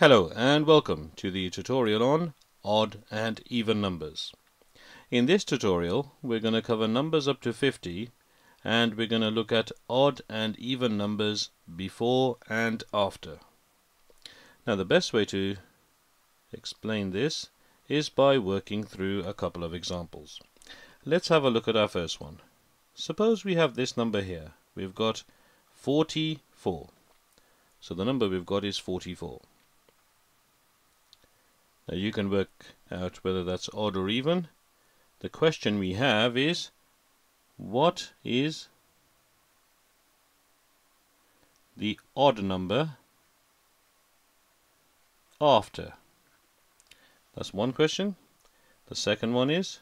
Hello and welcome to the tutorial on odd and even numbers. In this tutorial we're going to cover numbers up to 50 and we're going to look at odd and even numbers before and after. Now the best way to explain this is by working through a couple of examples. Let's have a look at our first one. Suppose we have this number here. We've got 44. So the number we've got is 44. Now you can work out whether that's odd or even. The question we have is what is the odd number after? That's one question. The second one is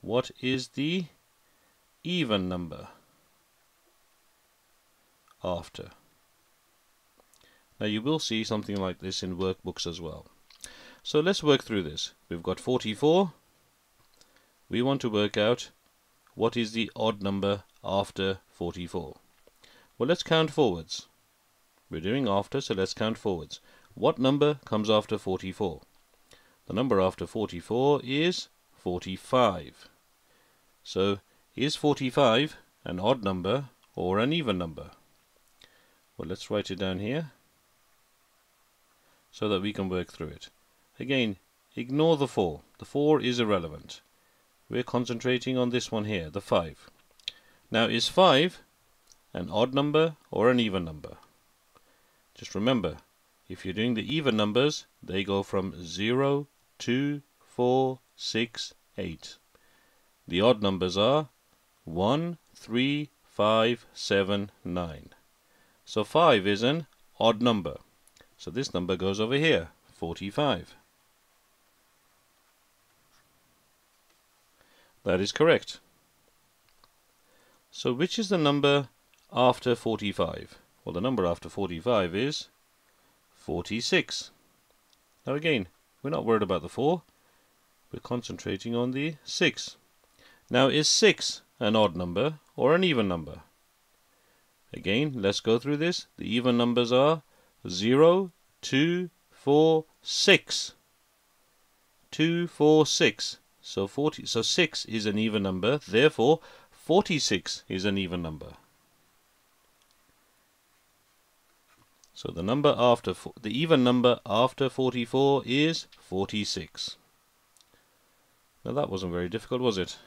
what is the even number after? Now you will see something like this in workbooks as well. So let's work through this. We've got 44. We want to work out what is the odd number after 44. Well, let's count forwards. We're doing after, so let's count forwards. What number comes after 44? The number after 44 is 45. So, is 45 an odd number or an even number? Well, let's write it down here so that we can work through it. Again, ignore the 4. The 4 is irrelevant. We're concentrating on this one here, the 5. Now, is 5 an odd number or an even number? Just remember, if you're doing the even numbers, they go from 0, 2, 4, 6, 8. The odd numbers are 1, 3, 5, 7, 9. So 5 is an odd number. So this number goes over here, 45. That is correct. So which is the number after 45? Well, the number after 45 is 46. Now again, we're not worried about the 4. We're concentrating on the 6. Now, is 6 an odd number or an even number? Again, let's go through this. The even numbers are 0, 2, 4, 6. 2, 4, 6. So 40 so 6 is an even number, therefore 46 is an even number. So the number after the even number after 44 is 46. Now that wasn't very difficult, was it?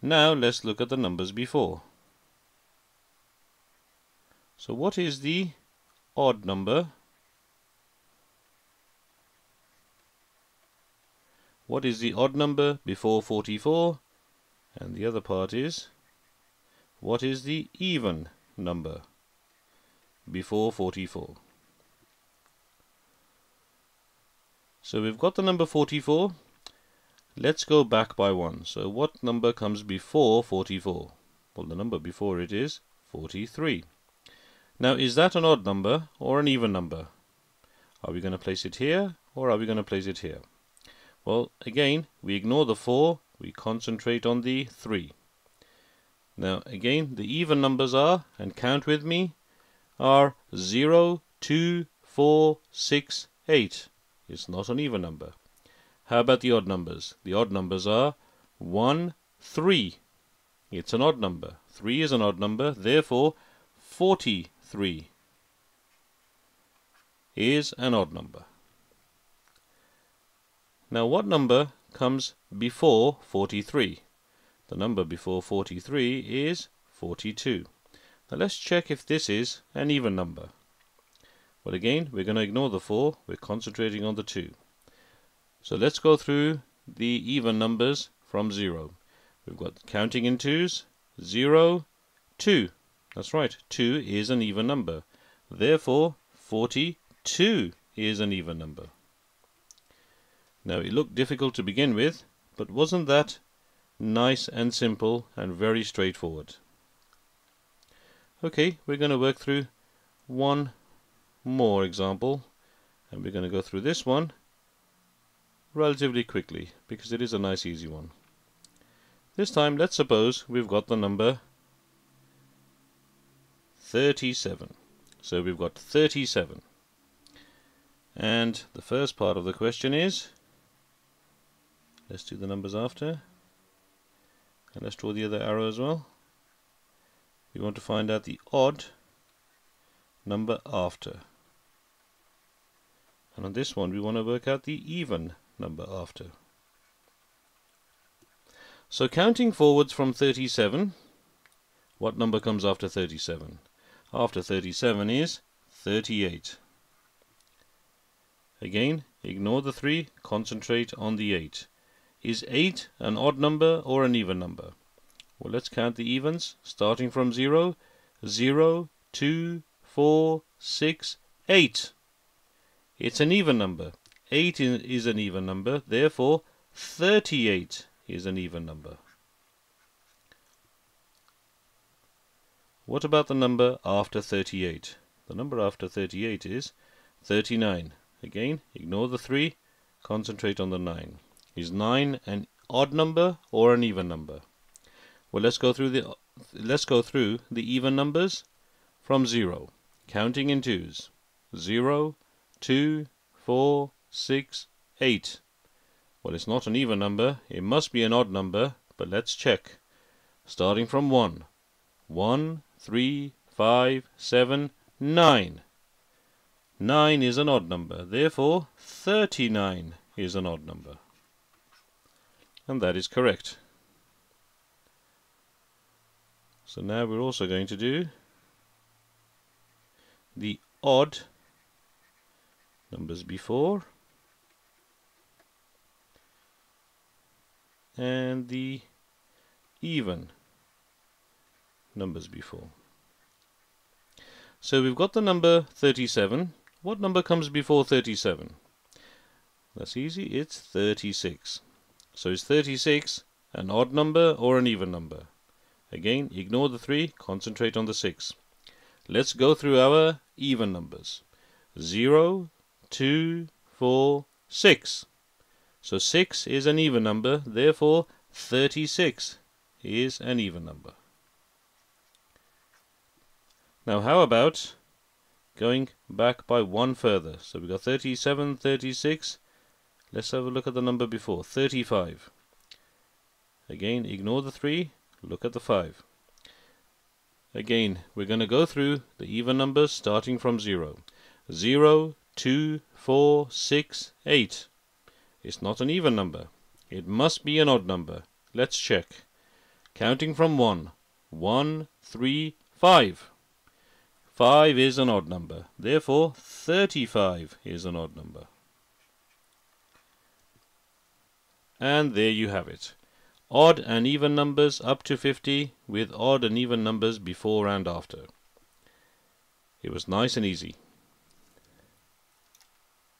Now let's look at the numbers before. So what is the odd number. What is the odd number before 44? And the other part is, what is the even number before 44? So we've got the number 44. Let's go back by one. So what number comes before 44? Well, the number before it is 43. Now, is that an odd number or an even number? Are we going to place it here or are we going to place it here? Well, again, we ignore the 4, we concentrate on the 3. Now, again, the even numbers are, and count with me, are 0, 2, 4, 6, 8. It's not an even number. How about the odd numbers? The odd numbers are 1, 3. It's an odd number. 3 is an odd number, therefore 40 3 is an odd number. Now what number comes before 43? The number before 43 is 42. Now let's check if this is an even number. Well again, we're going to ignore the 4, we're concentrating on the 2. So let's go through the even numbers from 0. We've got counting in 2s, 0, 2. That's right, 2 is an even number. Therefore, 42 is an even number. Now, it looked difficult to begin with, but wasn't that nice and simple and very straightforward? Okay, we're going to work through one more example, and we're going to go through this one relatively quickly, because it is a nice easy one. This time, let's suppose we've got the number 37. So we've got 37. And the first part of the question is, let's do the numbers after. And let's draw the other arrow as well. We want to find out the odd number after. And on this one we want to work out the even number after. So counting forwards from 37, what number comes after 37? After 37 is 38. Again, ignore the 3, concentrate on the 8. Is 8 an odd number or an even number? Well, let's count the evens, starting from 0. 0, 2, 4, 6, 8. It's an even number. 8 is an even number, therefore 38 is an even number. What about the number after 38? The number after 38 is 39. Again, ignore the 3, concentrate on the 9. Is 9 an odd number or an even number? Well, let's go through the let's go through the even numbers from 0, counting in twos. 0, 2, 4, 6, 8. Well, it's not an even number. It must be an odd number, but let's check. Starting from 1. 1, 3, 5, 7, 9. 9 is an odd number. Therefore, 39 is an odd number. And that is correct. So now we're also going to do the odd numbers before and the even numbers before. So we've got the number 37. What number comes before 37? That's easy, it's 36. So is 36 an odd number or an even number? Again, ignore the 3, concentrate on the 6. Let's go through our even numbers. 0, 2, 4, 6. So 6 is an even number, therefore 36 is an even number. Now how about going back by one further? So we've got 37, 36. Let's have a look at the number before, 35. Again, ignore the 3, look at the 5. Again, we're going to go through the even numbers starting from 0. 0, 2, 4, 6, 8. It's not an even number. It must be an odd number. Let's check. Counting from 1. 1, 3, 5. 5 is an odd number. Therefore, 35 is an odd number. And there you have it. Odd and even numbers up to 50 with odd and even numbers before and after. It was nice and easy.